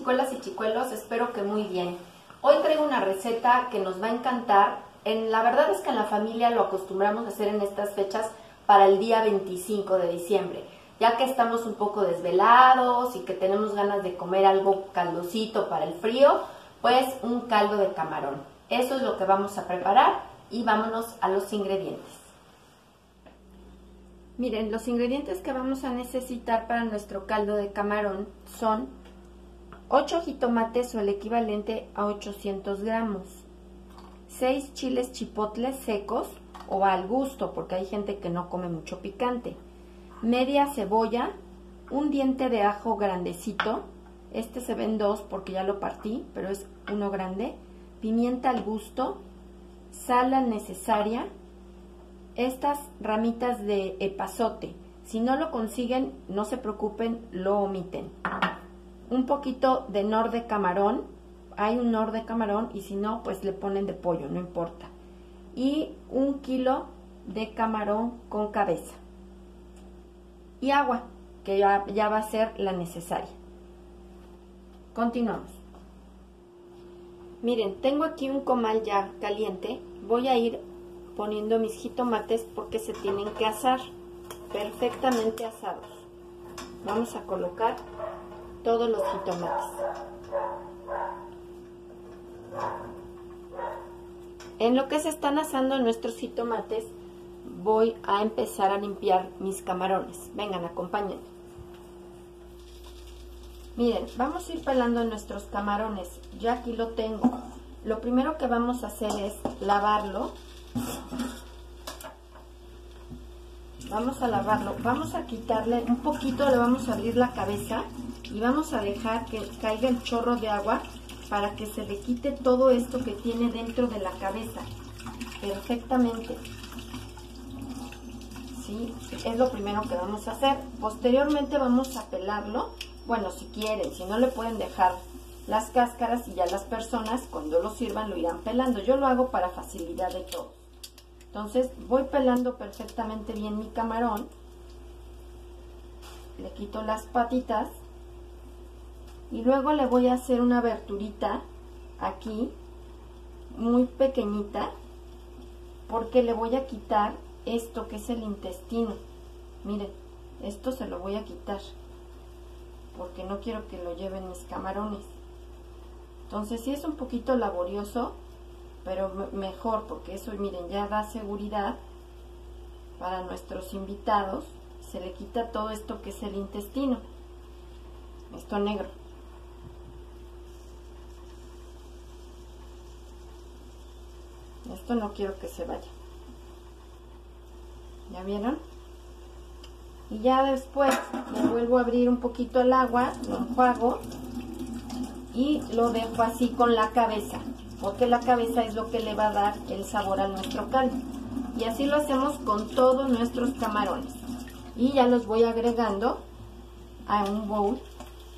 chicuelas y chicuelos, espero que muy bien. Hoy traigo una receta que nos va a encantar. En, la verdad es que en la familia lo acostumbramos a hacer en estas fechas para el día 25 de diciembre. Ya que estamos un poco desvelados y que tenemos ganas de comer algo caldosito para el frío, pues un caldo de camarón. Eso es lo que vamos a preparar y vámonos a los ingredientes. Miren, los ingredientes que vamos a necesitar para nuestro caldo de camarón son 8 jitomates o el equivalente a 800 gramos, 6 chiles chipotles secos o al gusto porque hay gente que no come mucho picante, media cebolla, un diente de ajo grandecito, este se ven dos porque ya lo partí, pero es uno grande, pimienta al gusto, sal necesaria, estas ramitas de epazote. Si no lo consiguen, no se preocupen, lo omiten. Un poquito de nor de camarón. Hay un nor de camarón y si no, pues le ponen de pollo, no importa. Y un kilo de camarón con cabeza. Y agua, que ya, ya va a ser la necesaria. Continuamos. Miren, tengo aquí un comal ya caliente. Voy a ir poniendo mis jitomates porque se tienen que asar perfectamente asados. Vamos a colocar todos los jitomates. En lo que se están asando nuestros jitomates, voy a empezar a limpiar mis camarones. Vengan, acompáñenme. Miren, vamos a ir pelando nuestros camarones. Ya aquí lo tengo. Lo primero que vamos a hacer es lavarlo Vamos a lavarlo. Vamos a quitarle un poquito, le vamos a abrir la cabeza y vamos a dejar que caiga el chorro de agua para que se le quite todo esto que tiene dentro de la cabeza. Perfectamente. ¿Sí? Es lo primero que vamos a hacer. Posteriormente vamos a pelarlo. Bueno, si quieren, si no le pueden dejar las cáscaras y ya las personas cuando lo sirvan lo irán pelando. Yo lo hago para facilidad de todo. Entonces voy pelando perfectamente bien mi camarón. Le quito las patitas. Y luego le voy a hacer una aberturita aquí, muy pequeñita, porque le voy a quitar esto que es el intestino. Miren, esto se lo voy a quitar, porque no quiero que lo lleven mis camarones. Entonces, si es un poquito laborioso, pero mejor porque eso miren ya da seguridad para nuestros invitados se le quita todo esto que es el intestino esto negro no quiero que se vaya ya vieron y ya después le vuelvo a abrir un poquito el agua lo enjuago y lo dejo así con la cabeza porque la cabeza es lo que le va a dar el sabor a nuestro caldo. Y así lo hacemos con todos nuestros camarones. Y ya los voy agregando a un bowl.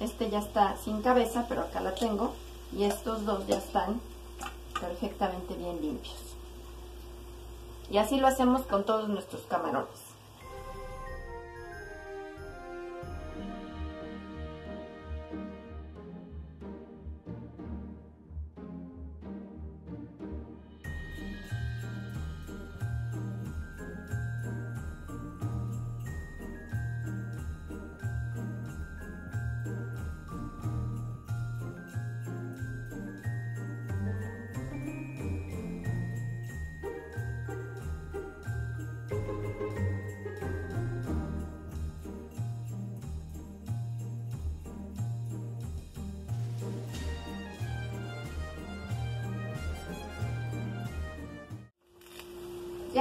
Este ya está sin cabeza, pero acá la tengo. Y estos dos ya están perfectamente bien limpios. Y así lo hacemos con todos nuestros camarones.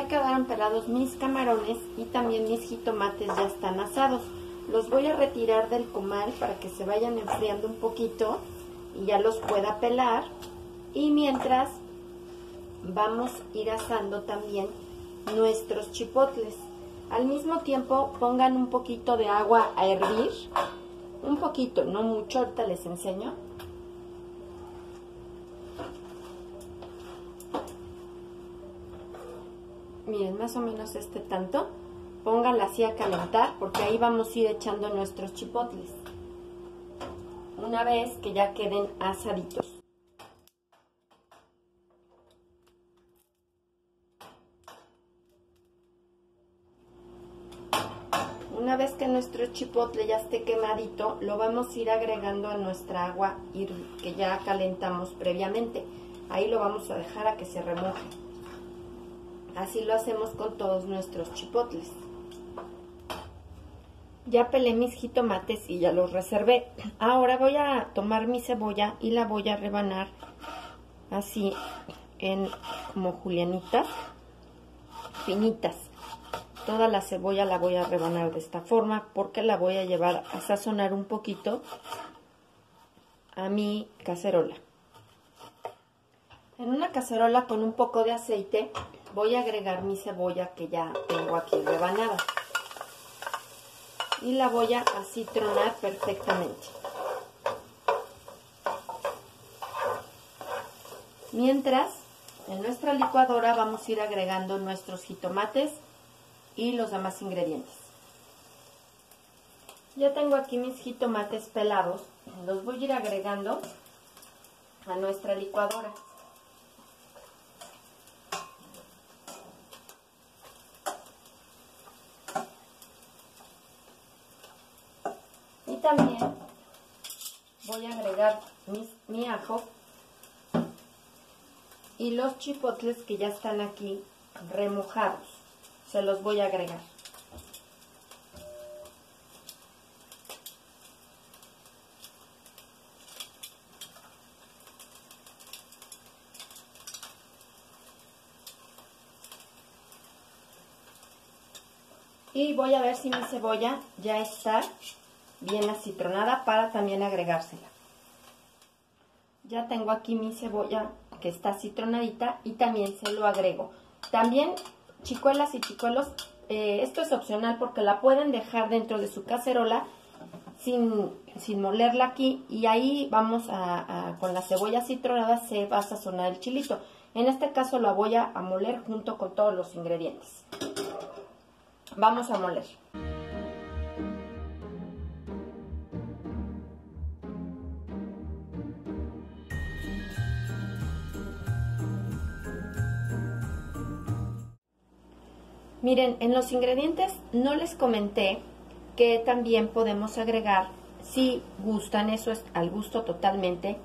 Ya quedaron pelados mis camarones y también mis jitomates ya están asados. Los voy a retirar del comal para que se vayan enfriando un poquito y ya los pueda pelar. Y mientras vamos a ir asando también nuestros chipotles. Al mismo tiempo pongan un poquito de agua a hervir. Un poquito, no mucho, ahorita les enseño miren, más o menos este tanto. Pónganla así a calentar porque ahí vamos a ir echando nuestros chipotles. una vez que ya queden asaditos. Una vez que nuestro chipotle ya esté quemadito, lo vamos a ir agregando a nuestra agua que ya calentamos previamente. Ahí lo vamos a dejar a que se remoje. Así lo hacemos con todos nuestros chipotles. Ya pelé mis jitomates y ya los reservé. Ahora voy a tomar mi cebolla y la voy a rebanar así en como julianitas finitas. Toda la cebolla la voy a rebanar de esta forma porque la voy a llevar a sazonar un poquito a mi cacerola. En una cacerola con un poco de aceite voy a agregar mi cebolla que ya tengo aquí rebanada. Y la voy a acitronar perfectamente. Mientras, en nuestra licuadora vamos a ir agregando nuestros jitomates y los demás ingredientes. Ya tengo aquí mis jitomates pelados, los voy a ir agregando a nuestra licuadora. También. Voy a agregar mi ajo y los chipotles que ya están aquí remojados. Se los voy a agregar. Y voy a ver si mi cebolla ya está bien acitronada para también agregársela. Ya tengo aquí mi cebolla que está citronadita y también se lo agrego. También chicuelas y chicuelos, eh, esto es opcional porque la pueden dejar dentro de su cacerola sin, sin molerla aquí y ahí vamos a, con la cebolla citronada se va a sazonar el chilito. En este caso la voy a moler junto con todos los ingredientes. Vamos a moler. Miren, en los ingredientes no les comenté que también podemos agregar, si gustan, eso es al gusto totalmente,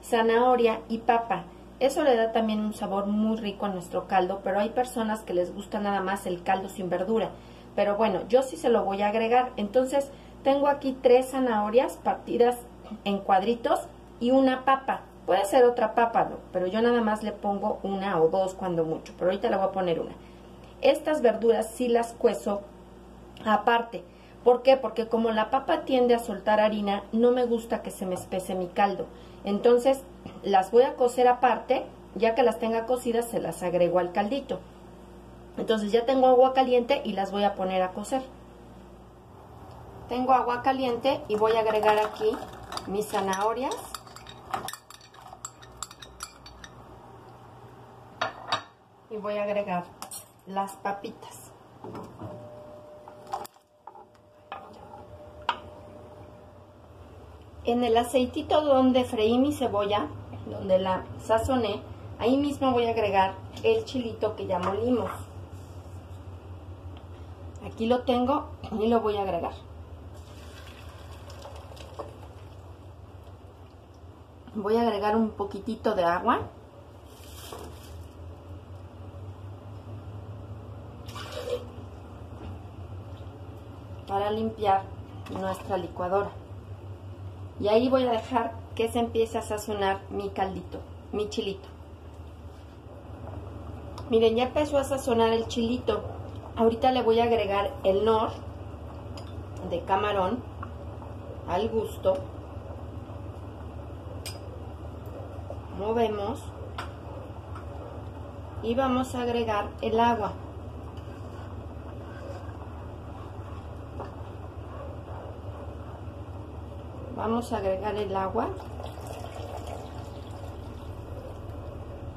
zanahoria y papa. Eso le da también un sabor muy rico a nuestro caldo, pero hay personas que les gusta nada más el caldo sin verdura. Pero bueno, yo sí se lo voy a agregar. Entonces, tengo aquí tres zanahorias partidas en cuadritos y una papa. Puede ser otra papa, pero yo nada más le pongo una o dos cuando mucho. Pero ahorita le voy a poner una. Estas verduras sí las cuezo aparte. ¿Por qué? Porque como la papa tiende a soltar harina, no me gusta que se me espese mi caldo. Entonces, las voy a cocer aparte, ya que las tenga cocidas, se las agrego al caldito. Entonces ya tengo agua caliente y las voy a poner a cocer. Tengo agua caliente y voy a agregar aquí mis zanahorias. Y voy a agregar las papitas. En el aceitito donde freí mi cebolla, donde la sazoné, ahí mismo voy a agregar el chilito que ya molimos. Aquí lo tengo y lo voy a agregar. Voy a agregar un poquitito de agua para limpiar nuestra licuadora. Y ahí voy a dejar que se empiece a sazonar mi caldito, mi chilito. Miren, ya empezó a sazonar el chilito. Ahorita le voy a agregar el nor de camarón al gusto. Movemos. Y vamos a agregar el agua. Vamos a agregar el agua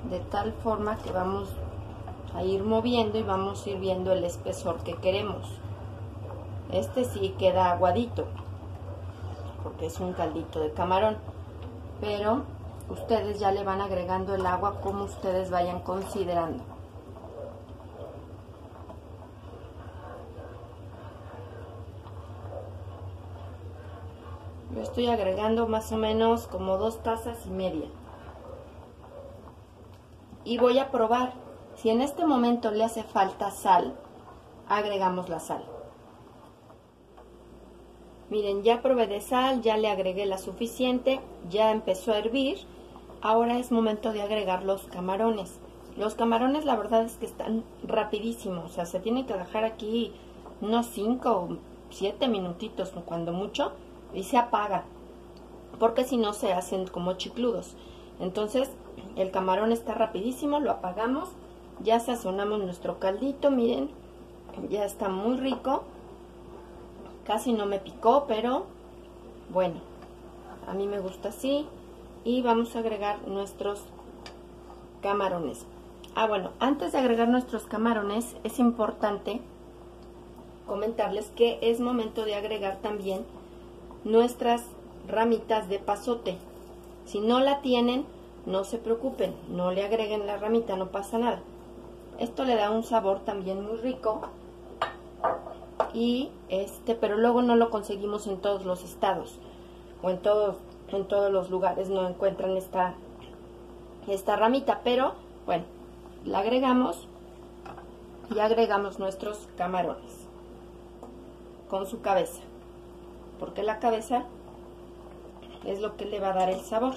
de tal forma que vamos a ir moviendo y vamos a ir viendo el espesor que queremos este sí queda aguadito porque es un caldito de camarón. Pero ustedes ya le van agregando el agua como ustedes vayan considerando. Yo estoy agregando más o menos como dos tazas y media. Y voy a probar. Si en este momento le hace falta sal, agregamos la sal. Miren, ya probé de sal, ya le agregué la suficiente, ya empezó a hervir. Ahora es momento de agregar los camarones. Los camarones la verdad es que están rapidísimos, o sea, se tienen que dejar aquí unos 5 o 7 minutitos, cuando mucho, y se apaga, porque si no se hacen como chicludos. Entonces, el camarón está rapidísimo, lo apagamos, ya sazonamos nuestro caldito, miren, ya está muy rico. Casi no me picó, pero bueno, a mí me gusta así. Y vamos a agregar nuestros camarones. Ah, bueno, antes de agregar nuestros camarones es importante comentarles que es momento de agregar también nuestras ramitas de pasote. Si no la tienen, no se preocupen, no le agreguen la ramita, no pasa nada. Esto le da un sabor también muy rico y este, pero luego no lo conseguimos en todos los estados o en todos en todos los lugares no encuentran esta esta ramita, pero bueno, la agregamos y agregamos nuestros camarones con su cabeza, porque la cabeza es lo que le va a dar el sabor.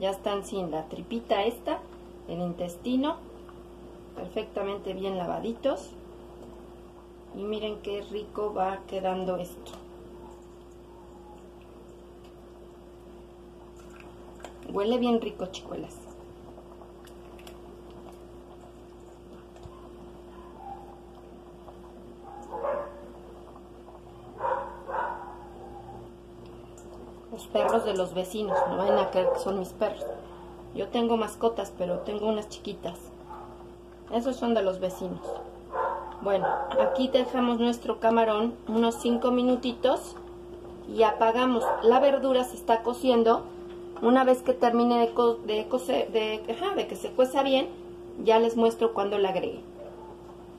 Ya están sin la tripita esta, el intestino, perfectamente bien lavaditos. Y miren qué rico va quedando esto. Huele bien rico chicuelas los perros de los vecinos no vayan a creer que son mis perros yo tengo mascotas pero tengo unas chiquitas esos son de los vecinos bueno, aquí dejamos nuestro camarón unos 5 minutitos y apagamos. La verdura se está cociendo. Una vez que termine de, de, de, de que se cueza bien, ya les muestro cuando la agregue.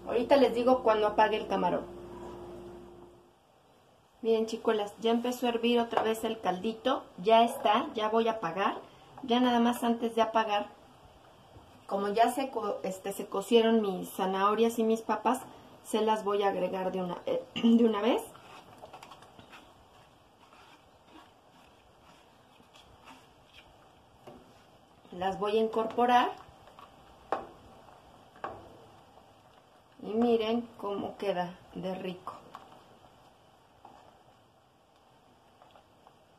Ahorita les digo cuando apague el camarón. Miren chicuelas, ya empezó a hervir otra vez el caldito. Ya está, ya voy a apagar. Ya nada más antes de apagar como ya se, este, se cocieron mis zanahorias y mis papas, se las voy a agregar de una, eh, de una vez. Las voy a incorporar. Y miren cómo queda de rico.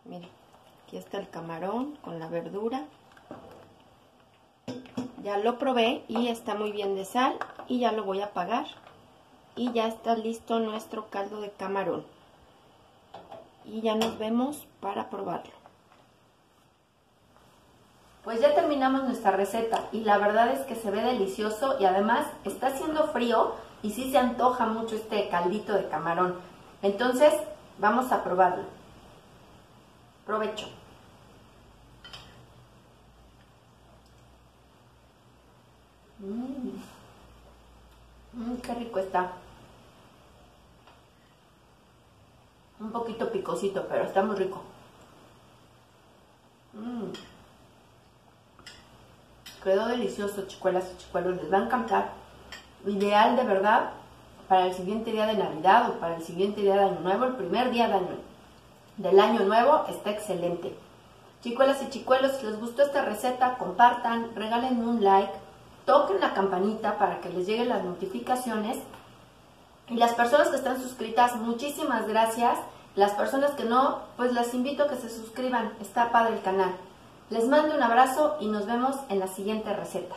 Miren, aquí está el camarón con la verdura. Ya lo probé y está muy bien de sal y ya lo voy a apagar. Y ya está listo nuestro caldo de camarón. Y ya nos vemos para probarlo. Pues ya terminamos nuestra receta y la verdad es que se ve delicioso y además está haciendo frío y sí se antoja mucho este caldito de camarón. Entonces vamos a probarlo. Provecho. Mmm, qué rico está. Un poquito picosito, pero está muy rico. Mmm. Quedó delicioso, chicuelas y chicuelos. Les va a encantar. Ideal de verdad para el siguiente día de Navidad o para el siguiente día de Año Nuevo. El primer día de año, del Año Nuevo está excelente. Chicuelas y chicuelos, si les gustó esta receta, compartan, regalen un like toquen la campanita para que les lleguen las notificaciones. Y las personas que están suscritas, muchísimas gracias. Las personas que no, pues las invito a que se suscriban. Está padre el canal. Les mando un abrazo y nos vemos en la siguiente receta.